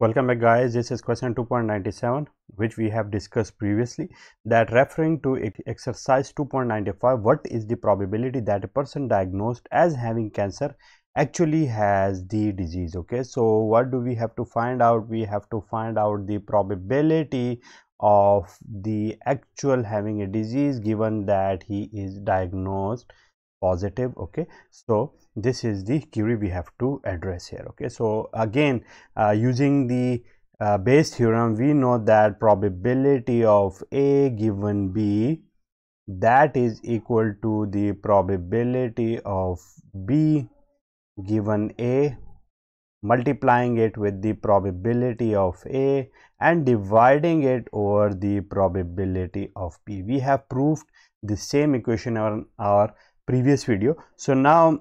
Welcome back guys, this is question 2.97 which we have discussed previously that referring to exercise 2.95 what is the probability that a person diagnosed as having cancer actually has the disease okay? So what do we have to find out? We have to find out the probability of the actual having a disease given that he is diagnosed positive okay? So this is the query we have to address here okay? So again uh, using the uh, Bayes theorem we know that probability of a given b that is equal to the probability of b given a multiplying it with the probability of a and dividing it over the probability of b. We have proved the same equation on our previous video. So now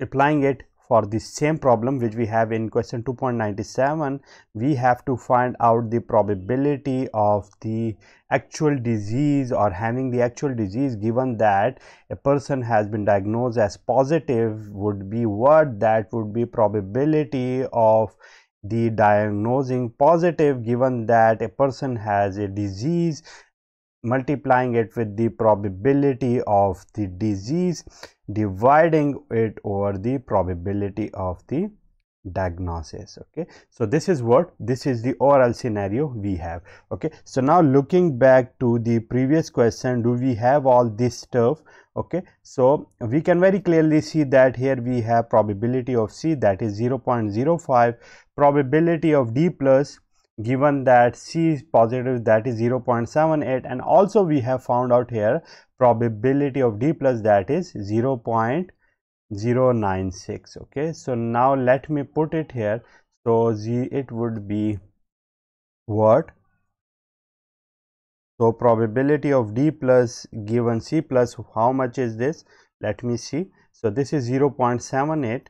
applying it for the same problem which we have in question 2.97 we have to find out the probability of the actual disease or having the actual disease given that a person has been diagnosed as positive would be what? That would be probability of the diagnosing positive given that a person has a disease multiplying it with the probability of the disease dividing it over the probability of the diagnosis okay? So this is what this is the overall scenario we have okay? So now looking back to the previous question do we have all this stuff okay? So we can very clearly see that here we have probability of c that is 0.05 probability of d plus given that C is positive that is 0.78 and also we have found out here probability of D plus that is 0.096 okay? So now let me put it here. So Z it would be what? So probability of D plus given C plus how much is this? Let me see. So this is 0.78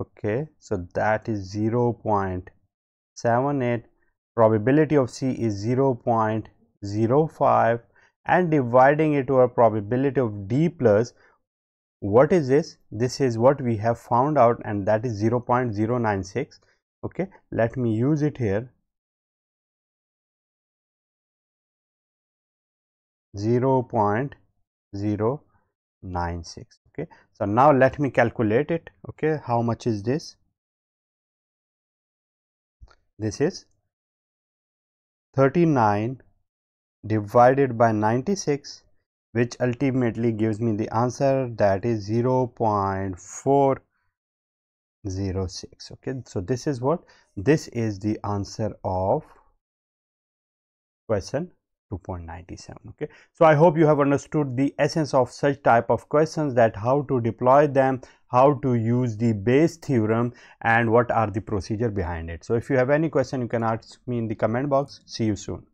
okay? So that is 0.78 probability of C is 0.05 and dividing it to a probability of D plus what is this? This is what we have found out and that is 0.096 okay let me use it here. 0.096 okay so now let me calculate it. Okay how much is this? This is 39 divided by 96 which ultimately gives me the answer that is 0 0.406 okay so this is what? This is the answer of question 2.97 okay? So i hope you have understood the essence of such type of questions that how to deploy them how to use the Bayes theorem and what are the procedure behind it. So if you have any question you can ask me in the comment box. See you soon